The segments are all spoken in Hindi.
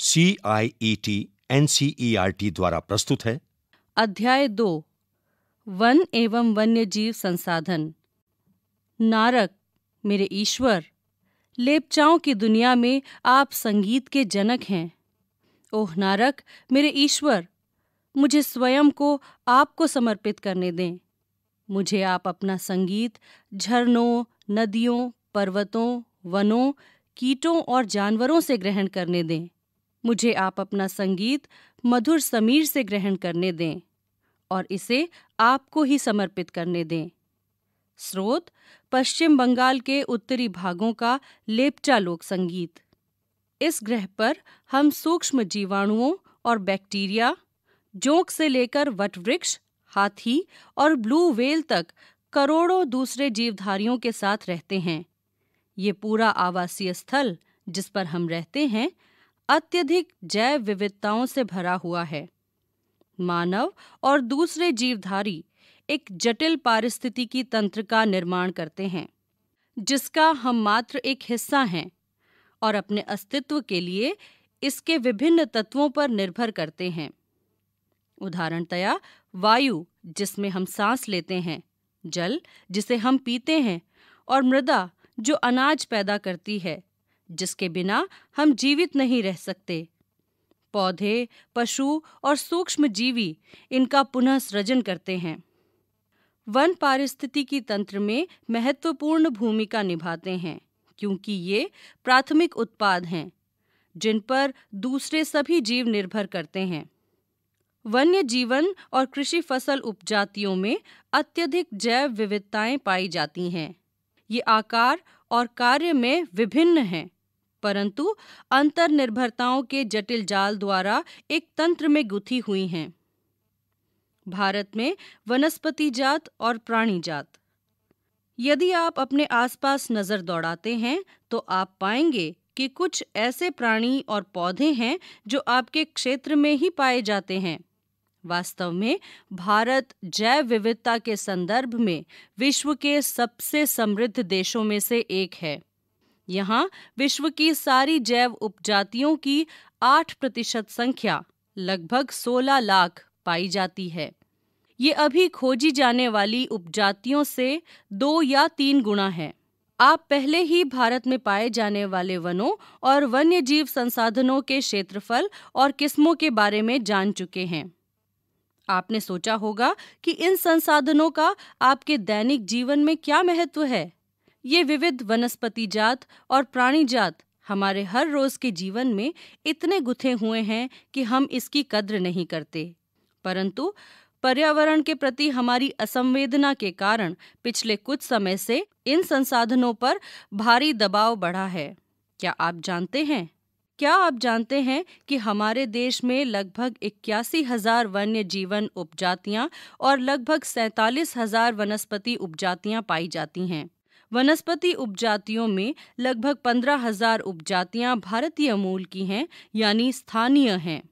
C I E T N C E R T द्वारा प्रस्तुत है। अध्याय दो, वन एवं वन्य जीव संसाधन। नारक, मेरे ईश्वर, लेपचाओं की दुनिया में आप संगीत के जनक हैं। ओह नारक, मेरे ईश्वर, मुझे स्वयं को आपको समर्पित करने दें। मुझे आप अपना संगीत झरनों, नदियों, पर्वतों, वनों, कीटों और जानवरों से ग्रहण करने दें। मुझे आप अपना संगीत मधुर समीर से ग्रहण करने दें और इसे आपको ही समर्पित करने दें। स्रोत, पश्चिम बंगाल के उत्तरी भागों का लेपचा लोक संगीत। इस ग्रह पर हम सूक्ष्म जीवाणुओं और बैक्टीरिया, जोंक से लेकर वटवृक्ष, हाथी और ब्लू वेल तक करोड़ों दूसरे जीवधारियों के साथ रहते हैं। ये पूरा आवासीय स्थल जिस पर हम रहते हैं अत्यधिक जैव विविधताओं से भरा हुआ है। मानव और दूसरे जीवधारी एक जटिल पारिस्थितिकी तंत्र का निर्माण करते हैं, जिसका हम मात्र एक हिस्सा हैं और अपने अस्तित्व के लिए इसके विभिन्न तत्वों पर निर्भर करते हैं। उदाहरणतया वायु, जिसमें हम सांस लेते हैं, जल, जिसे हम पीते हैं, और मृदा, जो अनाज पैदा करती है जिसके बिना हम जीवित नहीं रह सकते। पौधे, पशु और सूक्ष्म जीवी इनका पुनः सृजन करते हैं। वन पारिस्थितिकी तंत्र में महत्वपूर्ण भूमिका निभाते हैं, क्योंकि ये प्राथमिक उत्पाद हैं, जिन पर दूसरे सभी जीव निर्भर करते हैं। वन्य जीवन और कृषि फ़सल उपजातियों में अत्यधिक जैव विविधताएँ पाई जाती हैं। ये आकार और कार्य में विभिन्न हैं। परंतु अंतर्निर्भरताओं के जटिल जाल द्वारा एक तंत्र में गुथी हुई हैं। भारत में वनस्पति जात और प्राणी जात। यदि आप अपने आसपास नज़र दौड़ाते हैं तो आप पाएँगे कि कुछ ऐसे प्राणी और पौधे हैं जो आपके क्षेत्र में ही पाए जाते हैं। वास्तव में भारत जैव विविधता के संदर्भ में विश्व के सबसे समृद्ध देशों में से एक है। यहाँ विश्व की सारी जैव उपजातियों की आठ प्रतिशत संख्या लगभग 16 लाख पाई जाती है। ये अभी खोजी जाने वाली उपजातियों से दो या तीन गुना है। आप पहले ही भारत में पाए जाने वाले वनों और वन्य जीव संसाधनों के क्षेत्रफल और किस्मों के बारे में जान चुके हैं। आपने सोचा होगा कि इन संसाधनों का आपके दैनिक जीवन में क्या महत्व है? ये विविध वनस्पति जात और प्राणी जात हमारे हर रोज के जीवन में इतने गुथे हुए हैं कि हम इसकी कद्र नहीं करते। परंतु पर्यावरण के प्रति हमारी असंवेदना के कारण पिछले कुछ समय से इन संसाधनों पर भारी दबाव बढ़ा है। क्या आप जानते हैं? क्या आप जानते हैं कि हमारे देश में लगभग इक्यासी हज़ार वन्य जीवन उपजातियाँ और लगभग सैतालीस हज़ार वनस्पति उपजातियाँ पाई जाती हैं? वनस्पति उपजातियों में लगभग पंद्रह हज़ार उपजातियाँ भारतीय मूल की हैं, यानी स्थानीय हैं।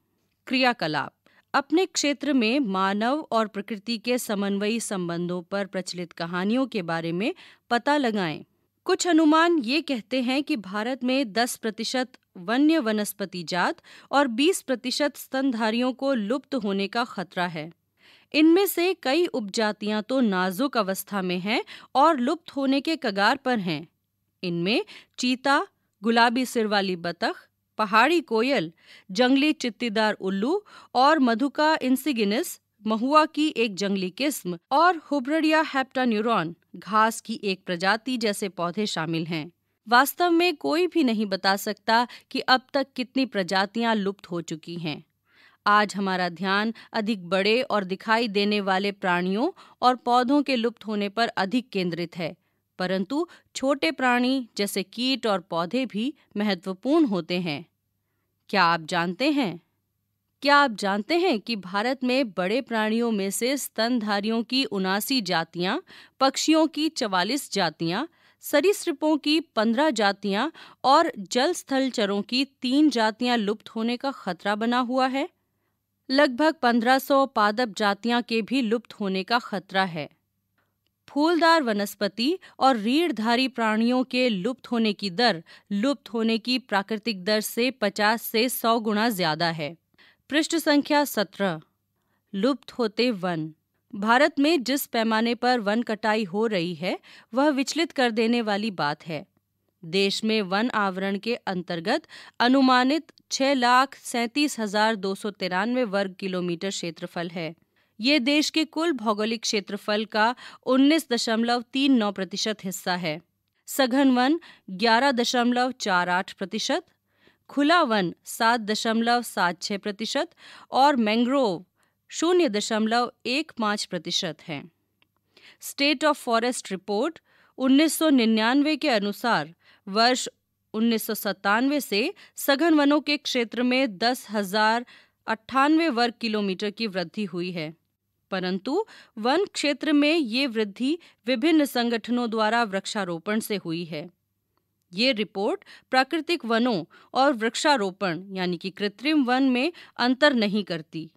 क्रियाकलाप। अपने क्षेत्र में मानव और प्रकृति के समन्वयी संबंधों पर प्रचलित कहानियों के बारे में पता लगाएँ। कुछ अनुमान ये कहते हैं कि भारत में 10 प्रतिशत वन्य वनस्पति जात और 20 प्रतिशत स्तनधारियों को लुप्त होने का खतरा है। इनमें से कई उपजातियाँ तो नाजुक अवस्था में हैं और लुप्त होने के कगार पर हैं। इनमें चीता, गुलाबी सिर वाली बतख, पहाड़ी कोयल, जंगली चित्तीदार उल्लू और मधुका इंसिगिनिस, महुआ की एक जंगली किस्म और हुब्रडिया हेप्टान्यूरॉन, घास की एक प्रजाति जैसे पौधे शामिल हैं। वास्तव में कोई भी नहीं बता सकता कि अब तक कितनी प्रजातियाँ लुप्त हो चुकी हैं। आज हमारा ध्यान अधिक बड़े और दिखाई देने वाले प्राणियों और पौधों के लुप्त होने पर अधिक केंद्रित है। परंतु छोटे प्राणी जैसे कीट और पौधे भी महत्वपूर्ण होते हैं। क्या आप जानते हैं? क्या आप जानते हैं कि भारत में बड़े प्राणियों में से स्तनधारियों की उनासी जातियाँ, पक्षियों की चवालीस जातियाँ, सरीसृपों की पंद्रह जातियाँ और जल स्थल चरों की तीन जातियाँ लुप्त होने का खतरा बना हुआ है? लगभग 1500 पादप जातियाँ के भी लुप्त होने का खतरा है। फूलदार वनस्पति और रीढ़धारी प्राणियों के लुप्त होने की दर, लुप्त होने की प्राकृतिक दर से 50 से 100 गुना ज़्यादा है। पृष्ठ संख्या 17 लुप्त होते वन। भारत में जिस पैमाने पर वन कटाई हो रही है, वह विचलित कर देने वाली बात है। देश में वन आवरण के अंतर्गत अनुमानित छह लाख सैंतीस हज़ार दो सौ तिरानवे वर्ग किलोमीटर क्षेत्रफल है। ये देश के कुल भौगोलिक क्षेत्रफल का उन्नीस दशमलव तीन नौ प्रतिशत हिस्सा है। सघन वन ग्यारह दशमलव चार आठ प्रतिशत, खुला वन सात दशमलव सात छः प्रतिशत और मैंग्रोव शून्य दशमलव एक पाँच प्रतिशत है। स्टेट ऑफ़ फॉरेस्ट रिपोर्ट 1999 के अनुसार वर्ष उन्नीस सौ सत्तानवे से सघन वनों के क्षेत्र में दस हज़ार अट्ठानवे वर्ग किलोमीटर की वृद्धि हुई है। परंतु वन क्षेत्र में ये वृद्धि विभिन्न संगठनों द्वारा वृक्षारोपण से हुई है। ये रिपोर्ट प्राकृतिक वनों और वृक्षारोपण यानी कि कृत्रिम वन में अंतर नहीं करती।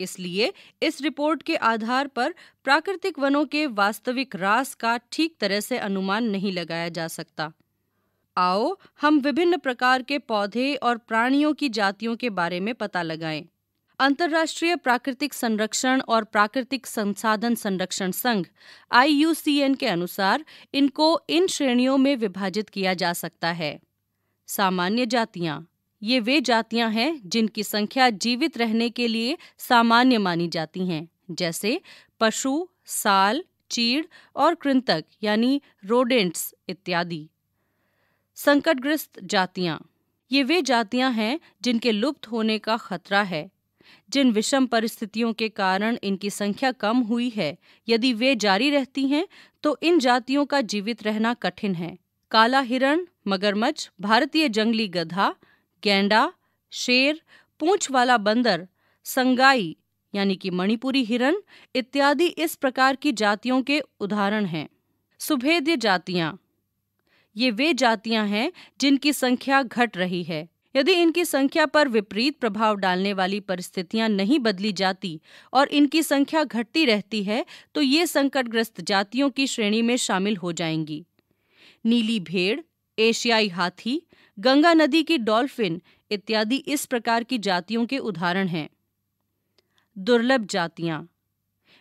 इसलिए इस रिपोर्ट के आधार पर प्राकृतिक वनों के वास्तविक रास का ठीक तरह से अनुमान नहीं लगाया जा सकता। आओ, हम विभिन्न प्रकार के पौधे और प्राणियों की जातियों के बारे में पता लगाएँ। अंतर्राष्ट्रीय प्राकृतिक संरक्षण और प्राकृतिक संसाधन संरक्षण संघ आई के अनुसार इनको इन श्रेणियों में विभाजित किया जा सकता है। सामान्य जातियाँ, ये वे जातियाँ हैं जिनकी संख्या जीवित रहने के लिए सामान्य मानी जाती हैं, जैसे पशु, साल, चीड़ और कृंतक, यानी रोडेंट्स इत्यादि। संकटग्रस्त जातियाँ। ये वे जातियाँ हैं जिनके लुप्त होने का खतरा है। जिन विषम परिस्थितियों के कारण इनकी संख्या कम हुई है। यदि वे जारी रहती हैं तो इन जातियों का जीवित रहना कठिन है। काला हिरण, मगरमच्छ, भारतीय जंगली गधा, गैंडा, शेर, पूंछ वाला बंदर, संगाई, यानी कि मणिपुरी हिरण, इत्यादि इस प्रकार की जातियों के उदाहरण हैं। सुभेद्य जातियाँ। ये वे जातियाँ हैं जिनकी संख्या घट रही है। यदि इनकी संख्या पर विपरीत प्रभाव डालने वाली परिस्थितियाँ नहीं बदली जाती और इनकी संख्या घटती रहती है तो ये संकटग्रस्त जातियों की श्रेणी में शामिल हो जाएँगी। नीली भेड़, एशियाई हाथी, गंगा नदी की डॉल्फिन इत्यादि इस प्रकार की जातियों के उदाहरण हैं। दुर्लभ जातियाँ।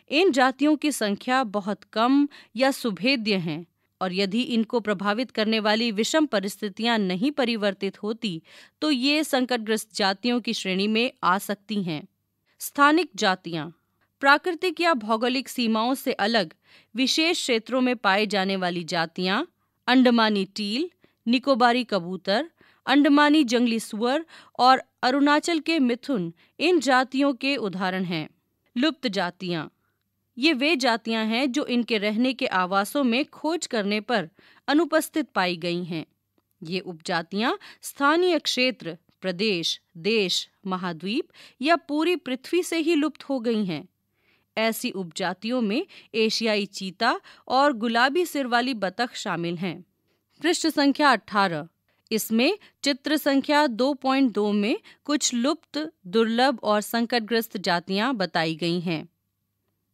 इन जातियों की संख्या बहुत कम या सुभेद्य हैं। और यदि इनको प्रभावित करने वाली विषम परिस्थितियाँ नहीं परिवर्तित होती तो ये संकटग्रस्त जातियों की श्रेणी में आ सकती हैं। स्थानिक जातियाँ। प्राकृतिक या भौगोलिक सीमाओं से अलग, विशेष क्षेत्रों में पाए जाने वाली जातियाँ, अंडमानी टील, निकोबारी कबूतर, अंडमानी जंगली सुअर और अरुणाचल के मिथुन, इन जातियों के उदाहरण हैं। लुप्त जातियाँ। ये वे जातियाँ हैं जो इनके रहने के आवासों में खोज करने पर अनुपस्थित पाई गई हैं। ये उपजातियाँ स्थानीय क्षेत्र, प्रदेश, देश, महाद्वीप या पूरी पृथ्वी से ही लुप्त हो गई हैं। ऐसी उपजातियों में एशियाई चीता और गुलाबी सिर वाली बतख शामिल हैं। पृष्ठ संख्या 18 इसमें चित्र संख्या 2.2 में कुछ लुप्त, दुर्लभ और संकटग्रस्त जातियाँ बताई गई हैं।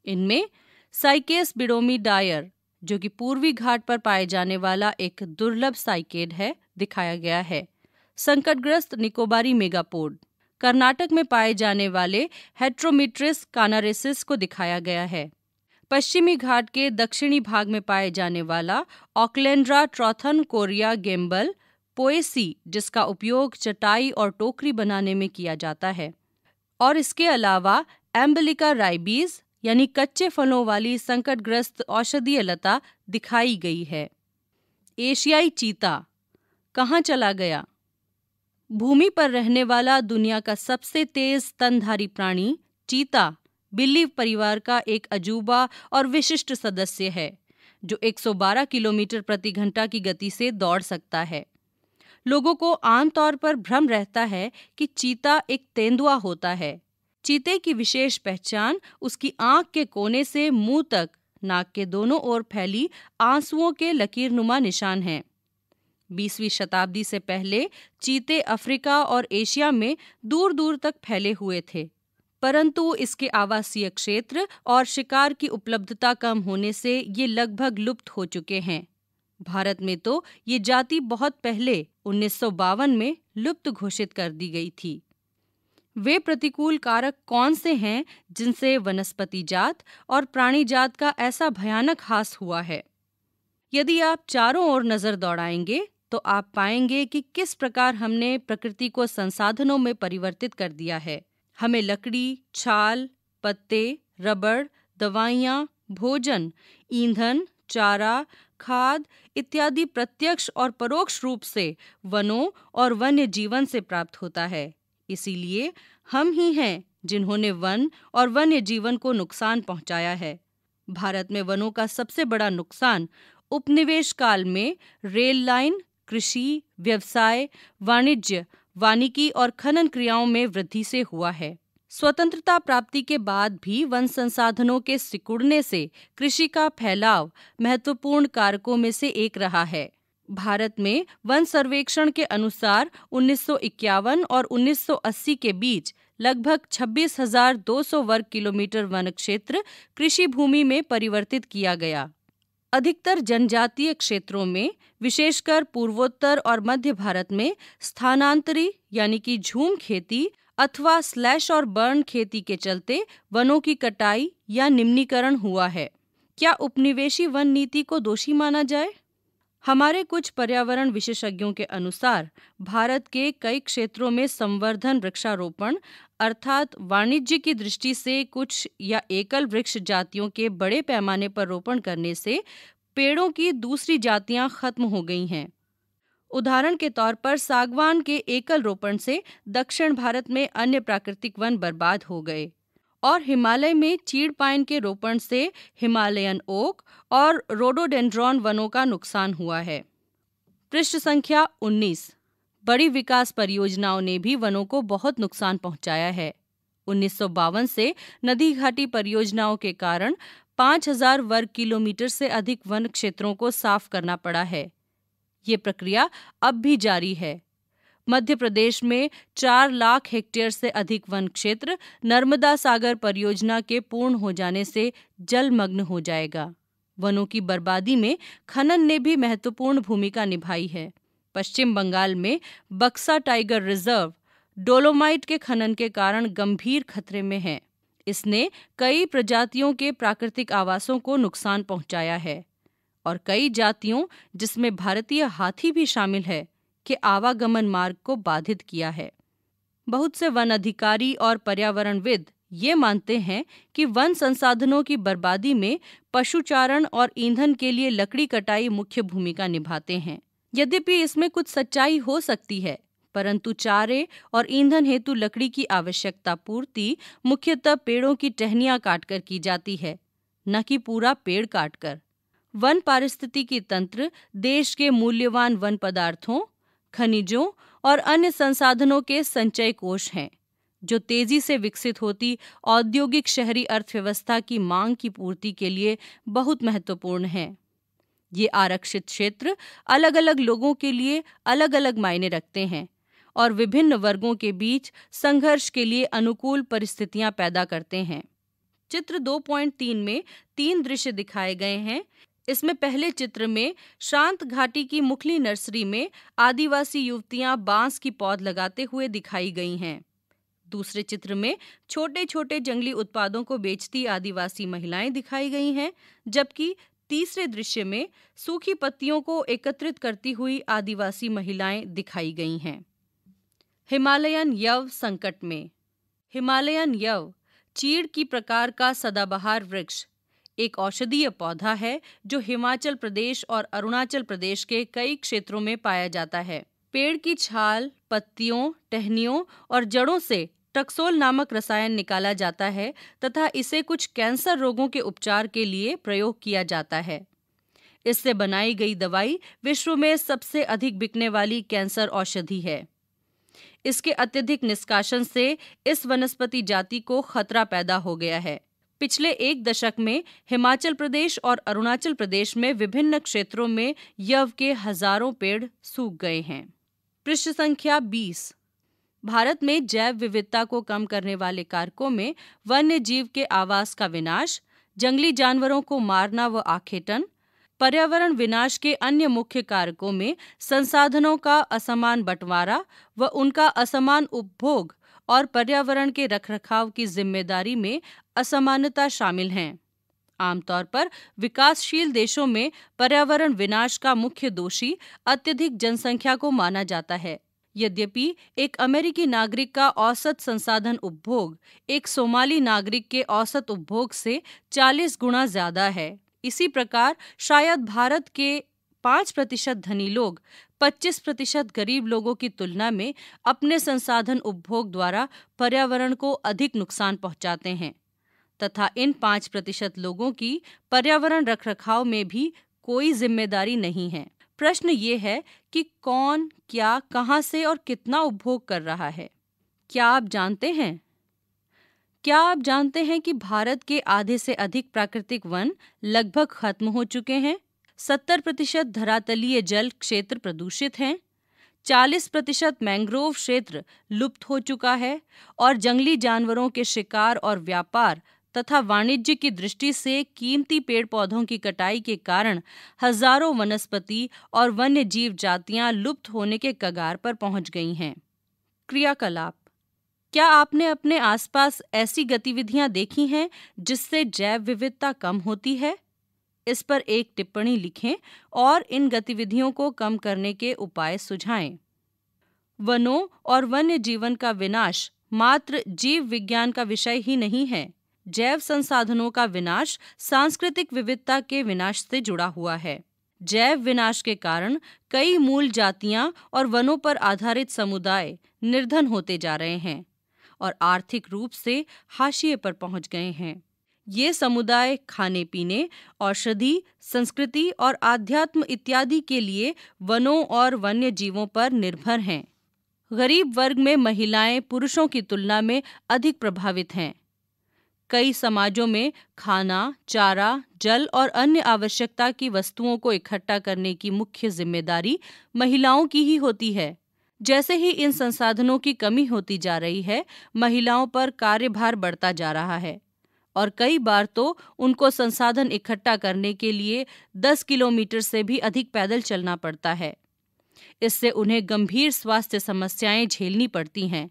इनमें साइकेस बिडोमी डायर, जो कि पूर्वी घाट पर पाए जाने वाला एक दुर्लभ साइकेड है, दिखाया गया है। संकटग्रस्त निकोबारी मेगापोड, कर्नाटक में पाए जाने वाले हेट्रोमिट्रिस कानारेसिस को दिखाया गया है। पश्चिमी घाट के दक्षिणी भाग में पाए जाने वाला ऑकलेंड्रा ट्रॉथन कोरिया गेम्बल, पोएसी, जिसका उपयोग चटाई और टोकरी बनाने में किया जाता है। और इसके अलावा एम्बलिका राइबीज यानी कच्चे फलों वाली संकटग्रस्त औषधीय लता दिखाई गई है। एशियाई चीता, कहाँ चला गया? भूमि पर रहने वाला दुनिया का सबसे तेज स्तनधारी प्राणी चीता, बिल्ली परिवार का एक अजूबा और विशिष्ट सदस्य है, जो 112 किलोमीटर प्रति घंटा की गति से दौड़ सकता है। लोगों को आमतौर पर भ्रम रहता है कि चीता एक तेंदुआ होता है। चीते की विशेष पहचान उसकी आँख के कोने से मुँह तक, नाक के दोनों ओर फैली आंसुओं के लकीरनुमा निशान हैं। बीसवीं शताब्दी से पहले चीते अफ्रीका और एशिया में दूर दूर तक फैले हुए थे, परंतु इसके आवासीय क्षेत्र और शिकार की उपलब्धता कम होने से ये लगभग लुप्त हो चुके हैं। भारत में तो ये जाति बहुत पहले उन्नीस सौ बावन में लुप्त घोषित कर दी गई थी। वे प्रतिकूल कारक कौन से हैं जिनसे वनस्पति जात और प्राणी जात का ऐसा भयानक हास हुआ है? यदि आप चारों ओर नज़र दौड़ाएँगे तो आप पाएँगे कि किस प्रकार हमने प्रकृति को संसाधनों में परिवर्तित कर दिया है। हमें लकड़ी, छाल, पत्ते, रबड़, दवाइयाँ, भोजन, ईंधन, चारा, खाद इत्यादि प्रत्यक्ष और परोक्ष रूप से वनों और वन्य जीवन से प्राप्त होता है। इसीलिए हम ही हैं जिन्होंने वन और वन्य जीवन को नुकसान पहुँचाया है। भारत में वनों का सबसे बड़ा नुकसान उपनिवेश काल में रेल लाइन, कृषि, व्यवसाय, वाणिज्य, वानिकी और खनन क्रियाओं में वृद्धि से हुआ है। स्वतंत्रता प्राप्ति के बाद भी वन संसाधनों के सिकुड़ने से कृषि का फैलाव महत्वपूर्ण कारकों में से एक रहा है। भारत में वन सर्वेक्षण के अनुसार उन्नीस सौ इक्यावन और 1980 के बीच लगभग 26,200 वर्ग किलोमीटर वन क्षेत्र कृषि भूमि में परिवर्तित किया गया। अधिकतर जनजातीय क्षेत्रों में विशेषकर पूर्वोत्तर और मध्य भारत में स्थानांतरी यानी कि झूम खेती अथवा स्लैश और बर्न खेती के चलते वनों की कटाई या निम्नीकरण हुआ है। क्या उपनिवेशी वन नीति को दोषी माना जाए? हमारे कुछ पर्यावरण विशेषज्ञों के अनुसार, भारत के कई क्षेत्रों में संवर्धन वृक्षारोपण, अर्थात वाणिज्य की दृष्टि से कुछ या एकल वृक्ष जातियों के बड़े पैमाने पर रोपण करने से पेड़ों की दूसरी जातियाँ खत्म हो गई हैं। उदाहरण के तौर पर सागवान के एकल रोपण से दक्षिण भारत में अन्य प्राकृतिक वन बर्बाद हो गए। और हिमालय में चीड़ पाइन के रोपण से हिमालयन ओक और रोडोडेंड्रॉन वनों का नुकसान हुआ है। पृष्ठ संख्या 19 बड़ी विकास परियोजनाओं ने भी वनों को बहुत नुकसान पहुँचाया है। उन्नीस सौ बावन से नदी घाटी परियोजनाओं के कारण 5000 वर्ग किलोमीटर से अधिक वन क्षेत्रों को साफ़ करना पड़ा है। ये प्रक्रिया अब भी जारी है। मध्य प्रदेश में चार लाख हेक्टेयर से अधिक वन क्षेत्र नर्मदा सागर परियोजना के पूर्ण हो जाने से जलमग्न हो जाएगा। वनों की बर्बादी में खनन ने भी महत्वपूर्ण भूमिका निभाई है। पश्चिम बंगाल में बक्सा टाइगर रिज़र्व डोलोमाइट के खनन के कारण गंभीर खतरे में है। इसने कई प्रजातियों के प्राकृतिक आवासों को नुकसान पहुँचाया है और कई जातियों, जिसमें भारतीय हाथी भी शामिल है के आवागमन मार्ग को बाधित किया है। बहुत से वन अधिकारी और पर्यावरणविद ये मानते हैं कि वन संसाधनों की बर्बादी में पशुचारण और ईंधन के लिए लकड़ी कटाई मुख्य भूमिका निभाते हैं। यद्यपि इसमें कुछ सच्चाई हो सकती है, परंतु चारे और ईंधन हेतु लकड़ी की आवश्यकता पूर्ति मुख्यतः पेड़ों की टहनियाँ काटकर की जाती है, न कि पूरा पेड़ काटकर। वन पारिस्थितिकी तंत्र देश के मूल्यवान वन पदार्थों खनिजों और अन्य संसाधनों के संचय कोष हैं, जो तेज़ी से विकसित होती औद्योगिक शहरी अर्थव्यवस्था की मांग की पूर्ति के लिए बहुत महत्वपूर्ण है। ये आरक्षित क्षेत्र अलग अलग लोगों के लिए अलग अलग मायने रखते हैं और विभिन्न वर्गों के बीच संघर्ष के लिए अनुकूल परिस्थितियाँ पैदा करते हैं। चित्र 2.3 में तीन दृश्य दिखाए गए हैं। इसमें पहले चित्र में शांत घाटी की मुखली नर्सरी में आदिवासी युवतियाँ बाँस की पौध लगाते हुए दिखाई गई हैं। दूसरे चित्र में छोटे छोटे जंगली उत्पादों को बेचती आदिवासी महिलाएँ दिखाई गई हैं, जबकि तीसरे दृश्य में सूखी पत्तियों को एकत्रित करती हुई आदिवासी महिलाएँ दिखाई गई हैं। हिमालयन यव संकट में। हिमालयन यव, चीड़ की प्रकार का सदाबहार वृक्ष एक औषधीय पौधा है, जो हिमाचल प्रदेश और अरुणाचल प्रदेश के कई क्षेत्रों में पाया जाता है। पेड़ की छाल, पत्तियों, टहनियों और जड़ों से टक्सोल नामक रसायन निकाला जाता है तथा इसे कुछ कैंसर रोगों के उपचार के लिए प्रयोग किया जाता है। इससे बनाई गई दवाई विश्व में सबसे अधिक बिकने वाली कैंसर औषधि है। इसके अत्यधिक निष्काशन से इस वनस्पति जाति को खतरा पैदा हो गया है। पिछले एक दशक में हिमाचल प्रदेश और अरुणाचल प्रदेश में विभिन्न क्षेत्रों में यव के हज़ारों पेड़ सूख गए हैं। पृष्ठ संख्या 20 भारत में जैव विविधता को कम करने वाले कारकों में वन्य जीव के आवास का विनाश, जंगली जानवरों को मारना व आखेटन, पर्यावरण विनाश के अन्य मुख्य कारकों में संसाधनों का असमान बंटवारा व उनका असमान उपभोग और पर्यावरण के रखरखाव की ज़िम्मेदारी में असमानता शामिल हैं। आमतौर पर विकासशील देशों में पर्यावरण विनाश का मुख्य दोषी अत्यधिक जनसंख्या को माना जाता है। यद्यपि एक अमेरिकी नागरिक का औसत संसाधन उपभोग एक सोमाली नागरिक के औसत उपभोग से 40 गुना ज़्यादा है। इसी प्रकार शायद भारत के पाँच प्रतिशत धनी लोग 25 प्रतिशत गरीब लोगों की तुलना में अपने संसाधन उपभोग द्वारा पर्यावरण को अधिक नुकसान पहुंचाते हैं। तथा इन पाँच प्रतिशत लोगों की पर्यावरण रखरखाव में भी कोई ज़िम्मेदारी नहीं है। प्रश्न ये है कि कौन, क्या, कहाँ से और कितना उपभोग कर रहा है? क्या आप जानते हैं? क्या आप जानते हैं कि भारत के आधे से अधिक प्राकृतिक वन लगभग खत्म हो चुके हैं? सत्तर प्रतिशत धरातलीय जल क्षेत्र प्रदूषित हैं। चालीस प्रतिशत मैंग्रोव क्षेत्र लुप्त हो चुका है और जंगली जानवरों के शिकार और व्यापार तथा वाणिज्य की दृष्टि से कीमती पेड़ पौधों की कटाई के कारण हज़ारों वनस्पति और वन्य जीव जातियाँ लुप्त होने के कगार पर पहुँच गई हैं। क्रियाकलाप। क्या आपने अपने आसपास ऐसी गतिविधियाँ देखी हैं जिससे जैव विविधता कम होती है? इस पर एक टिप्पणी लिखें और इन गतिविधियों को कम करने के उपाय सुझाएँ। वनों और वन्य जीवन का विनाश मात्र जीव विज्ञान का विषय ही नहीं है। जैव संसाधनों का विनाश सांस्कृतिक विविधता के विनाश से जुड़ा हुआ है। जैव विनाश के कारण कई मूल जातियाँ और वनों पर आधारित समुदाय निर्धन होते जा रहे हैं और आर्थिक रूप से हाशिए पर पहुँच गए हैं। ये समुदाय खाने, पीने, औषधि, संस्कृति और आध्यात्म इत्यादि के लिए वनों और वन्य जीवों पर निर्भर हैं। गरीब वर्ग में महिलाएँ पुरुषों की तुलना में अधिक प्रभावित हैं। कई समाजों में खाना, चारा, जल और अन्य आवश्यकता की वस्तुओं को इकट्ठा करने की मुख्य ज़िम्मेदारी महिलाओं की ही होती है। जैसे ही इन संसाधनों की कमी होती जा रही है, महिलाओं पर कार्यभार बढ़ता जा रहा है और कई बार तो उनको संसाधन इकट्ठा करने के लिए 10 किलोमीटर से भी अधिक पैदल चलना पड़ता है। इससे उन्हें गंभीर स्वास्थ्य समस्याएँ झेलनी पड़ती हैं।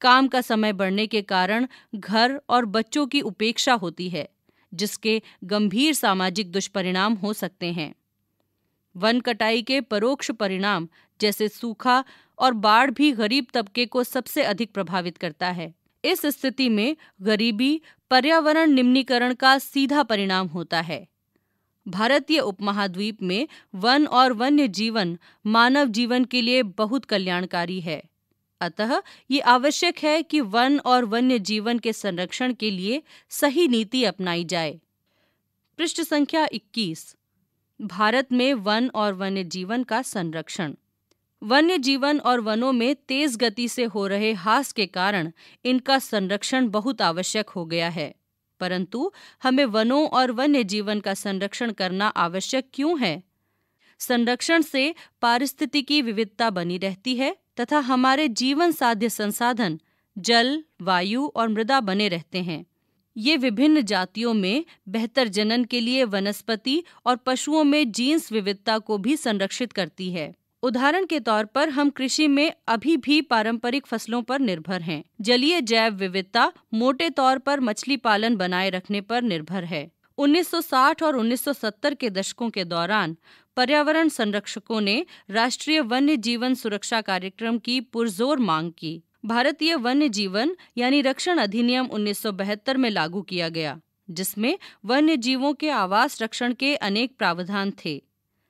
काम का समय बढ़ने के कारण घर और बच्चों की उपेक्षा होती है, जिसके गंभीर सामाजिक दुष्परिणाम हो सकते हैं। वन कटाई के परोक्ष परिणाम जैसे सूखा और बाढ़ भी गरीब तबके को सबसे अधिक प्रभावित करता है। इस स्थिति में गरीबी, पर्यावरण निम्नीकरण का सीधा परिणाम होता है। भारतीय उपमहाद्वीप में वन और वन्य जीवन मानव जीवन के लिए बहुत कल्याणकारी है। अतः ये आवश्यक है कि वन और वन्य जीवन के संरक्षण के लिए सही नीति अपनाई जाए। पृष्ठ संख्या 21 भारत में वन और वन्य जीवन का संरक्षण। वन्य जीवन और वनों में तेज गति से हो रहे हास के कारण इनका संरक्षण बहुत आवश्यक हो गया है। परंतु हमें वनों और वन्य जीवन का संरक्षण करना आवश्यक क्यों है? संरक्षण से पारिस्थितिकी विविधता बनी रहती है तथा हमारे जीवन साध्य संसाधन, जल, वायु और मृदा बने रहते हैं। ये विभिन्न जातियों में बेहतर जनन के लिए वनस्पति और पशुओं में जीन्स विविधता को भी संरक्षित करती है। उदाहरण के तौर पर हम कृषि में अभी भी पारंपरिक फ़सलों पर निर्भर हैं। जलीय जैव विविधता मोटे तौर पर मछली पालन बनाए रखने पर निर्भर है। 1960 और 1970 के दशकों के दौरान पर्यावरण संरक्षकों ने राष्ट्रीय वन्य जीवन सुरक्षा कार्यक्रम की पुरजोर मांग की। भारतीय वन्य जीवन यानी रक्षण अधिनियम 1972 में लागू किया गया, जिसमें वन्य जीवों के आवास रक्षण के अनेक प्रावधान थे।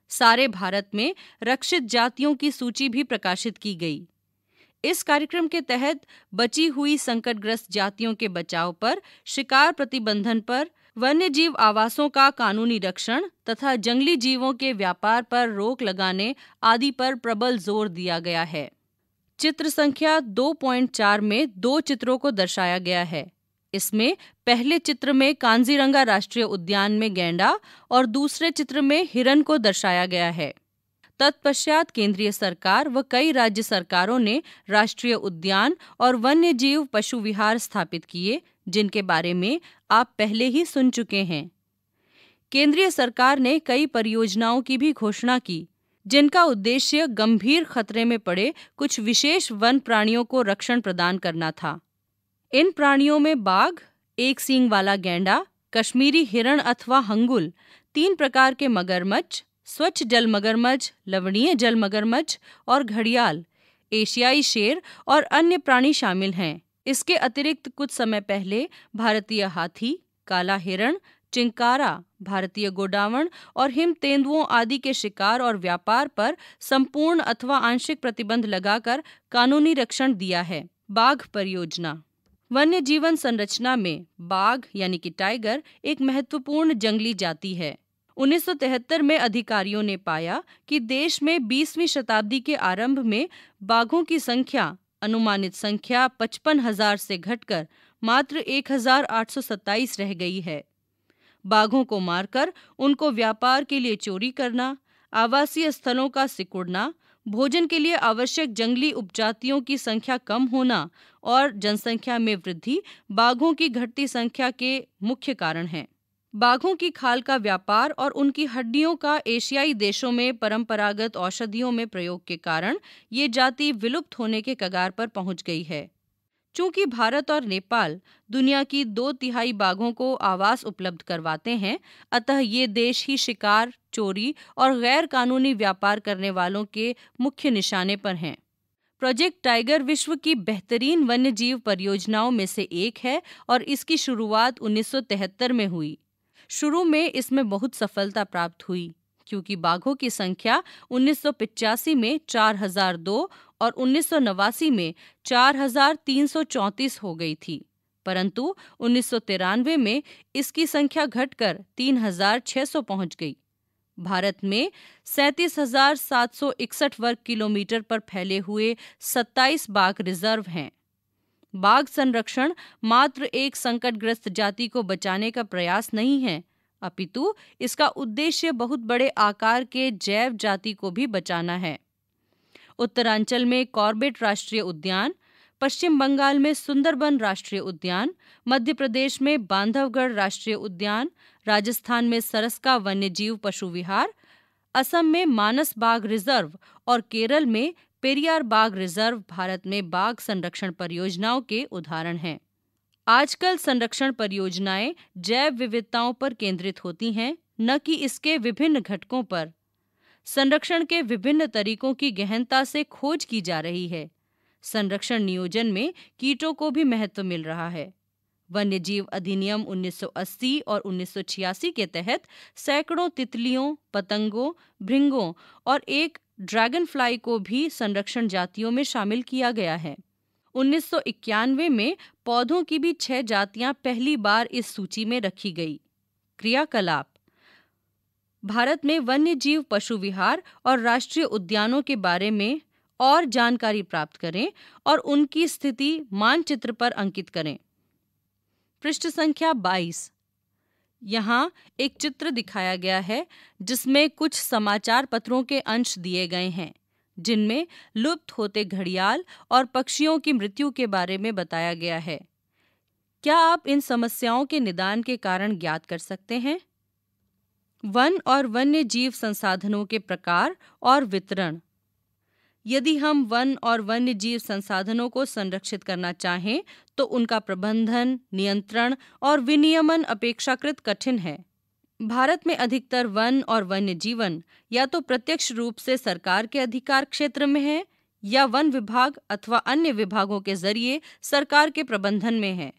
सारे भारत में रक्षित जातियों की सूची भी प्रकाशित की गई। इस कार्यक्रम के तहत बची हुई संकटग्रस्त जातियों के बचाव पर, शिकार प्रतिबंधन पर वन्य जीव आवासों का कानूनी रक्षण तथा जंगली जीवों के व्यापार पर रोक लगाने आदि पर प्रबल ज़ोर दिया गया है। चित्र संख्या 2.4 में दो चित्रों को दर्शाया गया है। इसमें पहले चित्र में कांजीरंगा राष्ट्रीय उद्यान में गैंडा और दूसरे चित्र में हिरन को दर्शाया गया है। तत्पश्चात केंद्रीय सरकार व कई राज्य सरकारों ने राष्ट्रीय उद्यान और वन्य जीव पशु विहार स्थापित किए, जिनके बारे में आप पहले ही सुन चुके हैं। केंद्रीय सरकार ने कई परियोजनाओं की भी घोषणा की, जिनका उद्देश्य गंभीर खतरे में पड़े कुछ विशेष वन प्राणियों को रक्षण प्रदान करना था। इन प्राणियों में बाघ, एक सींग वाला गैंडा, कश्मीरी हिरण अथवा हंगुल, तीन प्रकार के मगरमच्छ स्वच्छ जल मगरमच्छ, लवणीय जल मगरमच्छ और घड़ियाल, एशियाई शेर और अन्य प्राणी शामिल हैं। इसके अतिरिक्त कुछ समय पहले भारतीय हाथी, काला हिरण, चिंकारा, भारतीय गोडावण और हिम तेंदुओं आदि के शिकार और व्यापार पर संपूर्ण अथवा आंशिक प्रतिबंध लगाकर कानूनी रक्षण दिया है। बाघ परियोजना। वन्य जीवन संरचना में बाघ, यानी कि टाइगर, एक महत्वपूर्ण जंगली जाति है। 1973 में अधिकारियों ने पाया कि देश में 20वीं शताब्दी के आरंभ में बाघों की संख्या, अनुमानित संख्या पचपन हज़ार से घटकर मात्र 1827 रह गई है। बाघों को मारकर उनको व्यापार के लिए चोरी करना, आवासीय स्थलों का सिकुड़ना, भोजन के लिए आवश्यक जंगली उपजातियों की संख्या कम होना और जनसंख्या में वृद्धि बाघों की घटती संख्या के मुख्य कारण हैं। बाघों की खाल का व्यापार और उनकी हड्डियों का एशियाई देशों में परंपरागत औषधियों में प्रयोग के कारण ये जाति विलुप्त होने के कगार पर पहुँच गई है। चूँकि भारत और नेपाल दुनिया की दो तिहाई बाघों को आवास उपलब्ध करवाते हैं, अतः ये देश ही शिकार, चोरी और गैर कानूनी व्यापार करने वालों के मुख्य निशाने पर हैं। प्रोजेक्ट टाइगर विश्व की बेहतरीन वन्यजीव परियोजनाओं में से एक है और इसकी शुरुआत 1973 में हुई। शुरू में इसमें बहुत सफलता प्राप्त हुई, क्योंकि बाघों की संख्या उन्नीस में 4002 और उन्नीस सौ नवासी में 4334 हो गई थी, परंतु उन्नीस सौ तिरानवे में इसकी संख्या घटकर 3600 पहुँच गई। भारत में सैतीस हज़ार सात सौ इकसठ वर्ग किलोमीटर पर फैले हुए 27 बाघ रिज़र्व हैं। बाघ संरक्षण मात्र एक संकटग्रस्त जाति को बचाने का प्रयास नहीं है। अपितु, इसका उद्देश्य बहुत बड़े आकार के जैव जाति को भी बचाना है। उत्तरांचल में कॉर्बेट राष्ट्रीय उद्यान, पश्चिम बंगाल में सुंदरबन राष्ट्रीय उद्यान, मध्य प्रदेश में बांधवगढ़ राष्ट्रीय उद्यान, राजस्थान में सरस्का वन्यजीव पशु विहार, असम में मानस बाघ रिज़र्व और केरल में पेरियार बाघ रिज़र्व भारत में बाघ संरक्षण परियोजनाओं के उदाहरण हैं। आजकल संरक्षण परियोजनाएँ जैव विविधताओं पर केंद्रित होती हैं, न कि इसके विभिन्न घटकों पर। संरक्षण के विभिन्न तरीकों की गहनता से खोज की जा रही है। संरक्षण नियोजन में कीटों को भी महत्व मिल रहा है। वन्य जीव अधिनियम 1980 और 1986 के तहत सैकड़ों तितलियों, पतंगों, भृंगों और एक ड्रैगन फ्लाई को भी संरक्षण जातियों में शामिल किया गया है। उन्नीस सौ इक्यानवे में पौधों की भी छह जातियाँ पहली बार इस सूची में रखी गई। क्रियाकलाप भारत में वन्य जीव पशु विहार और राष्ट्रीय उद्यानों के बारे में और जानकारी प्राप्त करें और उनकी स्थिति मानचित्र पर अंकित करें। पृष्ठ संख्या 22 यहाँ एक चित्र दिखाया गया है, जिसमें कुछ समाचार पत्रों के अंश दिए गए हैं, जिनमें लुप्त होते घड़ियाल और पक्षियों की मृत्यु के बारे में बताया गया है। क्या आप इन समस्याओं के निदान के कारण ज्ञात कर सकते हैं? वन और वन्य जीव संसाधनों के प्रकार और वितरण। यदि हम वन और वन्य जीव संसाधनों को संरक्षित करना चाहें तो उनका प्रबंधन, नियंत्रण और विनियमन अपेक्षाकृत कठिन है। भारत में अधिकतर वन और वन्य जीवन या तो प्रत्यक्ष रूप से सरकार के अधिकार क्षेत्र में है या वन विभाग अथवा अन्य विभागों के ज़रिए सरकार के प्रबंधन में है।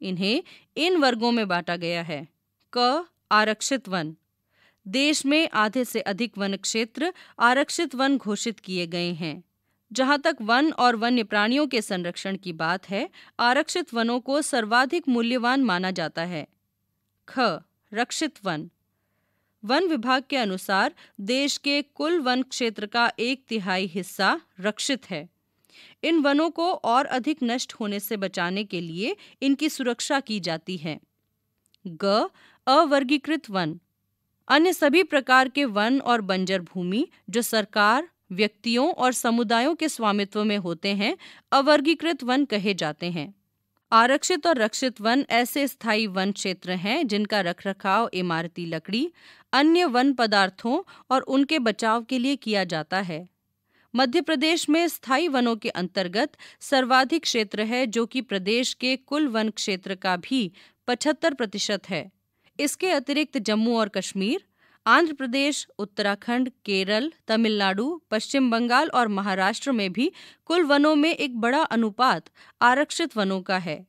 इन्हें इन वर्गों में बांटा गया है। क आरक्षित वन। देश में आधे से अधिक वन क्षेत्र आरक्षित वन घोषित किए गए हैं। जहाँ तक वन और वन्य प्राणियों के संरक्षण की बात है, आरक्षित वनों को सर्वाधिक मूल्यवान माना जाता है। ख, रक्षित वन। वन विभाग के अनुसार देश के कुल वन क्षेत्र का एक तिहाई हिस्सा रक्षित है। इन वनों को और अधिक नष्ट होने से बचाने के लिए इनकी सुरक्षा की जाती है। ग, अवर्गीकृत वन। अन्य सभी प्रकार के वन और बंजर भूमि, जो सरकार, व्यक्तियों और समुदायों के स्वामित्व में होते हैं, अवर्गीकृत वन कहे जाते हैं। आरक्षित और रक्षित वन ऐसे स्थायी वन क्षेत्र हैं, जिनका रखरखाव, इमारती लकड़ी, अन्य वन पदार्थों और उनके बचाव के लिए किया जाता है। मध्य प्रदेश में स्थायी वनों के अंतर्गत सर्वाधिक क्षेत्र है, जो कि प्रदेश के कुल वन क्षेत्र का भी 75 प्रतिशत है। इसके अतिरिक्त जम्मू और कश्मीर, आंध्र प्रदेश, उत्तराखंड, केरल, तमिलनाडु, पश्चिम बंगाल और महाराष्ट्र में भी कुल वनों में एक बड़ा अनुपात आरक्षित वनों का है,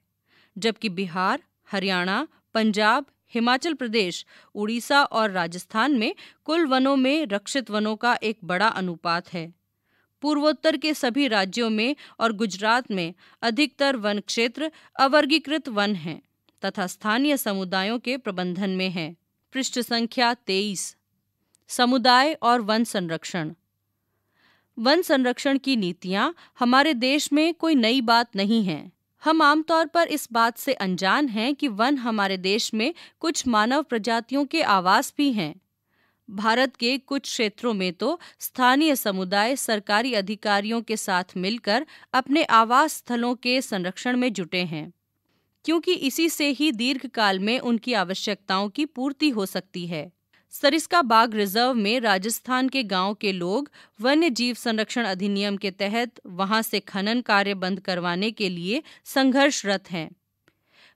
जबकि बिहार, हरियाणा, पंजाब, हिमाचल प्रदेश, उड़ीसा और राजस्थान में कुल वनों में रक्षित वनों का एक बड़ा अनुपात है। पूर्वोत्तर के सभी राज्यों में और गुजरात में अधिकतर वन क्षेत्र अवर्गीकृत वन हैं। तथा स्थानीय समुदायों के प्रबंधन में हैं। पृष्ठ संख्या तेईस। समुदाय और वन संरक्षण। वन संरक्षण की नीतियाँ हमारे देश में कोई नई बात नहीं है। हम आमतौर पर इस बात से अनजान हैं कि वन हमारे देश में कुछ मानव प्रजातियों के आवास भी हैं। भारत के कुछ क्षेत्रों में तो स्थानीय समुदाय सरकारी अधिकारियों के साथ मिलकर अपने आवास स्थलों के संरक्षण में जुटे हैं। क्योंकि इसी से ही दीर्घकाल में उनकी आवश्यकताओं की पूर्ति हो सकती है। सरिस्का बाग रिज़र्व में राजस्थान के गाँव के लोग वन्य जीव संरक्षण अधिनियम के तहत वहाँ से खनन कार्य बंद करवाने के लिए संघर्षरत हैं।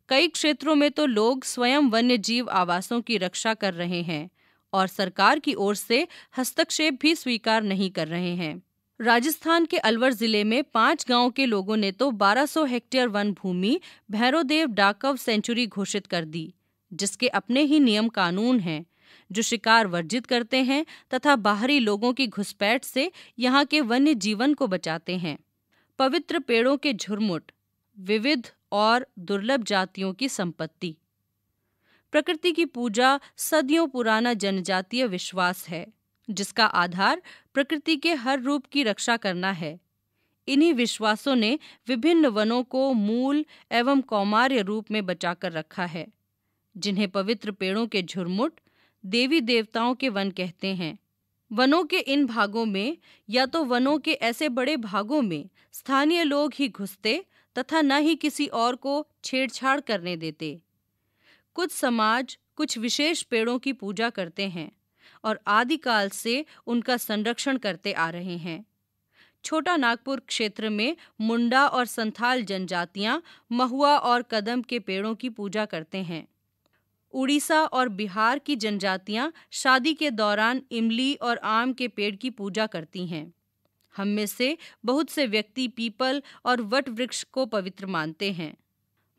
कई क्षेत्रों में तो लोग स्वयं वन्य जीव आवासों की रक्षा कर रहे हैं और सरकार की ओर से हस्तक्षेप भी स्वीकार नहीं कर रहे हैं। राजस्थान के अलवर ज़िले में पाँच गाँव के लोगों ने तो 1200 हेक्टेयर वन भूमि भैरोदेव डाकव सेंचुरी घोषित कर दी, जिसके अपने ही नियम कानून हैं, जो शिकार वर्जित करते हैं तथा बाहरी लोगों की घुसपैठ से यहाँ के वन्य जीवन को बचाते हैं। पवित्र पेड़ों के झुरमुट, विविध और दुर्लभ जातियों की संपत्ति। प्रकृति की पूजा सदियों पुराना जनजातीय विश्वास है। जिसका आधार प्रकृति के हर रूप की रक्षा करना है। इन्हीं विश्वासों ने विभिन्न वनों को मूल एवं कौमार्य रूप में बचाकर रखा है, जिन्हें पवित्र पेड़ों के झुरमुट देवी देवताओं के वन कहते हैं। वनों के इन भागों में, या तो वनों के ऐसे बड़े भागों में, स्थानीय लोग ही घुसते तथा न ही किसी और को छेड़छाड़ करने देते। कुछ समाज कुछ विशेष पेड़ों की पूजा करते हैं। और आदिकाल से उनका संरक्षण करते आ रहे हैं। छोटा नागपुर क्षेत्र में मुंडा और संथाल जनजातियाँ महुआ और कदम के पेड़ों की पूजा करते हैं। उड़ीसा और बिहार की जनजातियाँ शादी के दौरान इमली और आम के पेड़ की पूजा करती हैं। हम में से बहुत से व्यक्ति पीपल और वट वृक्ष को पवित्र मानते हैं।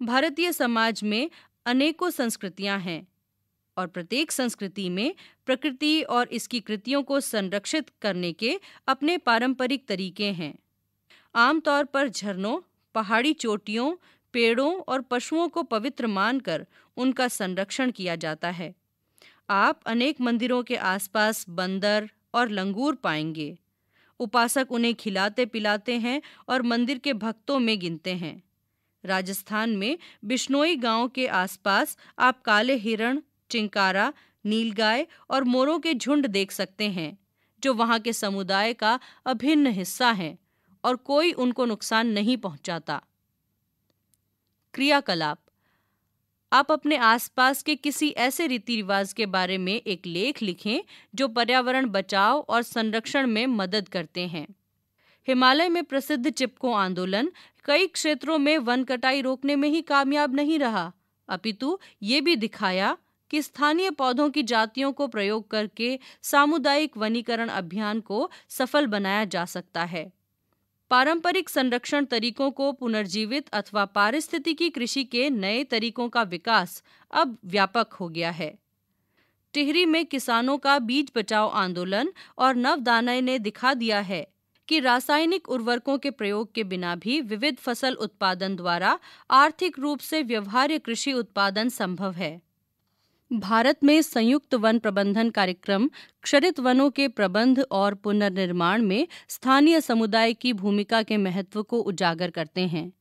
भारतीय समाज में अनेकों संस्कृतियाँ हैं। और प्रत्येक संस्कृति में प्रकृति और इसकी कृतियों को संरक्षित करने के अपने पारंपरिक तरीके हैं। आमतौर पर झरनों, पहाड़ी चोटियों, पेड़ों और पशुओं को पवित्र मानकर उनका संरक्षण किया जाता है। आप अनेक मंदिरों के आसपास बंदर और लंगूर पाएँगे। उपासक उन्हें खिलाते पिलाते हैं और मंदिर के भक्तों में गिनते हैं। राजस्थान में बिश्नोई गाँव के आसपास आप काले हिरण चिंकारा, नीलगाय और मोरों के झुंड देख सकते हैं, जो वहाँ के समुदाय का अभिन्न हिस्सा हैं और कोई उनको नुकसान नहीं पहुंचाता। क्रियाकलाप। आप अपने आसपास के किसी ऐसे रीति रिवाज के बारे में एक लेख लिखें, जो पर्यावरण बचाव और संरक्षण में मदद करते हैं। हिमालय में प्रसिद्ध चिपको आंदोलन कई क्षेत्रों में वन कटाई रोकने में ही कामयाब नहीं रहा। अपितु, ये भी दिखाया कि स्थानीय पौधों की जातियों को प्रयोग करके सामुदायिक वनीकरण अभियान को सफल बनाया जा सकता है। पारंपरिक संरक्षण तरीकों को पुनर्जीवित अथवा पारिस्थितिकी कृषि के नए तरीकों का विकास अब व्यापक हो गया है। टिहरी में किसानों का बीज बचाओ आंदोलन और नवदानय ने दिखा दिया है कि रासायनिक उर्वरकों के प्रयोग के बिना भी विविध फ़सल उत्पादन द्वारा आर्थिक रूप से व्यवहार्य कृषि उत्पादन संभव है। भारत में संयुक्त वन प्रबंधन कार्यक्रम, क्षरित वनों के प्रबंध और पुनर्निर्माण में स्थानीय समुदाय की भूमिका के महत्व को उजागर करते हैं।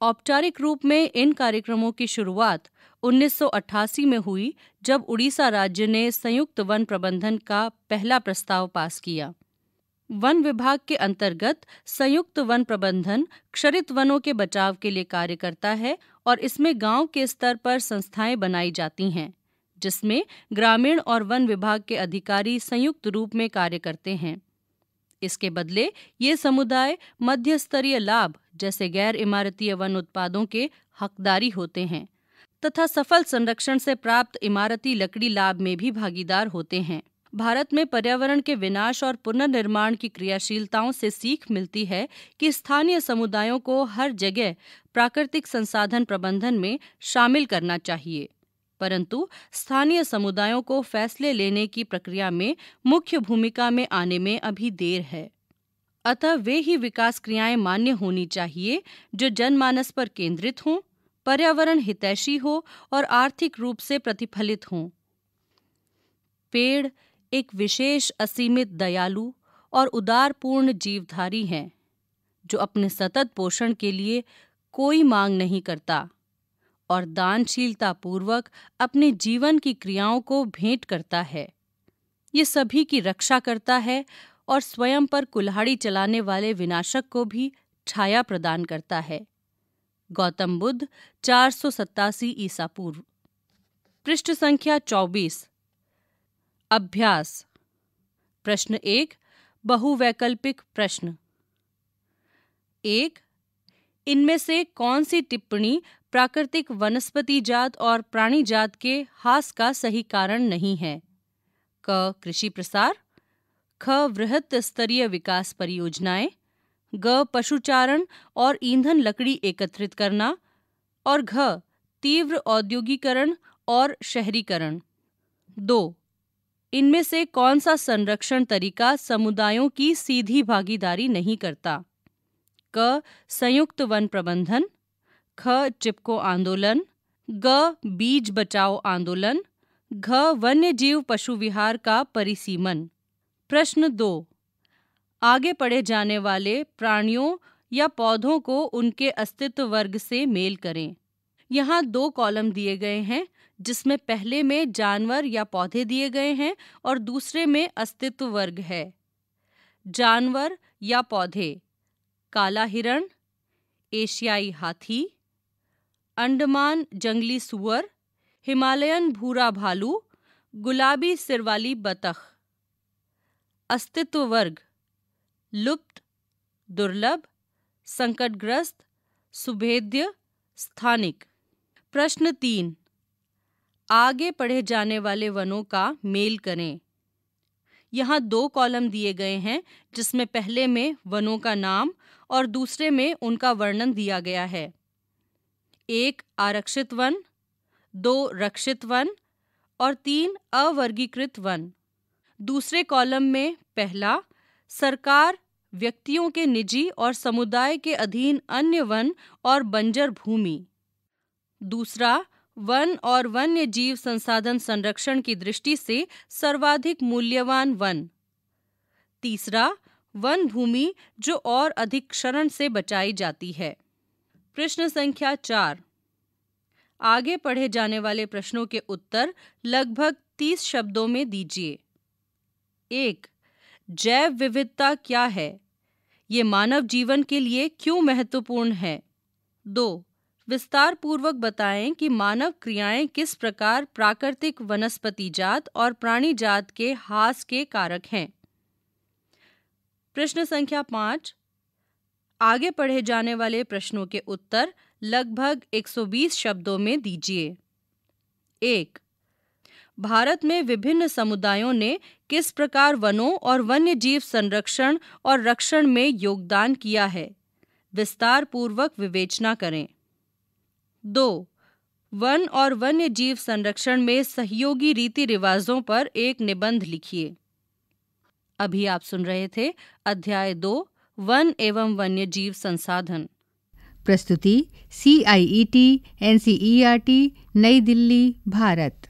औपचारिक रूप में इन कार्यक्रमों की शुरुआत 1988 में हुई, जब उड़ीसा राज्य ने संयुक्त वन प्रबंधन का पहला प्रस्ताव पास किया। वन विभाग के अंतर्गत संयुक्त वन प्रबंधन क्षरित वनों के बचाव के लिए कार्य करता है और इसमें गाँव के स्तर पर संस्थाएँ बनाई जाती हैं। जिसमें ग्रामीण और वन विभाग के अधिकारी संयुक्त रूप में कार्य करते हैं। इसके बदले, ये समुदाय मध्य स्तरीय लाभ, जैसे गैर इमारतीय वन उत्पादों के हकदारी होते हैं, तथा सफल संरक्षण से प्राप्त इमारती लकड़ी लाभ में भी भागीदार होते हैं। भारत में पर्यावरण के विनाश और पुनर्निर्माण की क्रियाशीलताओं से सीख मिलती है कि स्थानीय समुदायों को हर जगह प्राकृतिक संसाधन प्रबंधन में शामिल करना चाहिए। परंतु स्थानीय समुदायों को फैसले लेने की प्रक्रिया में मुख्य भूमिका में आने में अभी देर है। अतः वे ही विकास क्रियाएँ मान्य होनी चाहिए, जो जनमानस पर केंद्रित हों, पर्यावरण हितैषी हो और आर्थिक रूप से प्रतिफलित हों। पेड़ एक विशेष असीमित दयालु और उदारपूर्ण जीवधारी हैं, जो अपने सतत पोषण के लिए कोई मांग नहीं करता। और दानशीलता पूर्वक अपने जीवन की क्रियाओं को भेंट करता है। ये सभी की रक्षा करता है और स्वयं पर कुल्हाड़ी चलाने वाले विनाशक को भी छाया प्रदान करता है। गौतम बुद्ध, चार सौ सत्तासी ईसा पूर्व। पृष्ठ संख्या चौबीस। अभ्यास। प्रश्न एक, बहुवैकल्पिक प्रश्न। एक, इनमें से कौन सी टिप्पणी प्राकृतिक वनस्पति जात और प्राणी जात के हास का सही कारण नहीं है। क. कृषि प्रसार। ख. वृहत स्तरीय विकास परियोजनाएँ। ग. पशुचारण और ईंधन लकड़ी एकत्रित करना। और घ. तीव्र औद्योगिकरण और शहरीकरण। दो, इनमें से कौन सा संरक्षण तरीका समुदायों की सीधी भागीदारी नहीं करता? क. संयुक्त वन प्रबंधन। ख, चिपको आंदोलन, ग, बीज बचाओ आंदोलन, घ वन्य जीव पशु विहार का परिसीमन। प्रश्न दो, आगे पढ़े जाने वाले प्राणियों या पौधों को उनके अस्तित्व वर्ग से मेल करें। यहाँ दो कॉलम दिए गए हैं, जिसमें पहले में जानवर या पौधे दिए गए हैं और दूसरे में अस्तित्व वर्ग है। जानवर या पौधे, काला हिरण, एशियाई हाथी अंडमान जंगली सुअर, हिमालयन भूरा भालू, गुलाबी सिरवाली बतख। अस्तित्व वर्ग लुप्त, दुर्लभ, संकटग्रस्त, सुभेद्य, स्थानिक। प्रश्न तीन, आगे पढ़े जाने वाले वनों का मेल करें। यहाँ दो कॉलम दिए गए हैं, जिसमें पहले में वनों का नाम और दूसरे में उनका वर्णन दिया गया है। एक आरक्षित वन, दो रक्षित वन और तीन अवर्गीकृत वन। दूसरे कॉलम में पहला, सरकार व्यक्तियों के निजी और समुदाय के अधीन अन्य वन और बंजर भूमि। दूसरा, वन और वन्य जीव संसाधन संरक्षण की दृष्टि से सर्वाधिक मूल्यवान वन। तीसरा, वन भूमि जो और अधिक क्षरण से बचाई जाती है। प्रश्न संख्या चार। आगे पढ़े जाने वाले प्रश्नों के उत्तर लगभग तीस शब्दों में दीजिए। एक, जैव विविधता क्या है? ये मानव जीवन के लिए क्यों महत्वपूर्ण है? दो विस्तार पूर्वक बताएँ कि मानव क्रियाएँ किस प्रकार प्राकृतिक वनस्पति जात और प्राणी जात के हास के कारक हैं। प्रश्न संख्या पाँच आगे पढ़े जाने वाले प्रश्नों के उत्तर लगभग 120 शब्दों में दीजिए। एक, भारत में विभिन्न समुदायों ने किस प्रकार वनों और वन्य जीव संरक्षण और रक्षण में योगदान किया है? विस्तार पूर्वक विवेचना करें। दो, वन और वन्य जीव संरक्षण में सहयोगी रीति रिवाजों पर एक निबंध लिखिए। अभी आप सुन रहे थे अध्याय दो वन एवं वन्य जीव संसाधन। प्रस्तुति C I E T N C E R T New Delhi, Bharat.